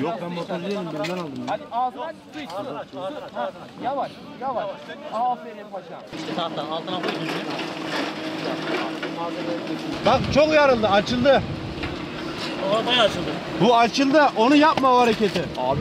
Yok ben motorcu değilim birinden aldım. Hadi ağzını aç, su iç. Su, su. Yavaş, yavaş. Aferin paşam. Tahtan altına koy. Bak çok yarıldı açıldı. O bayağı açıldı. Bu açıldı onu yapma o hareketi. Abi.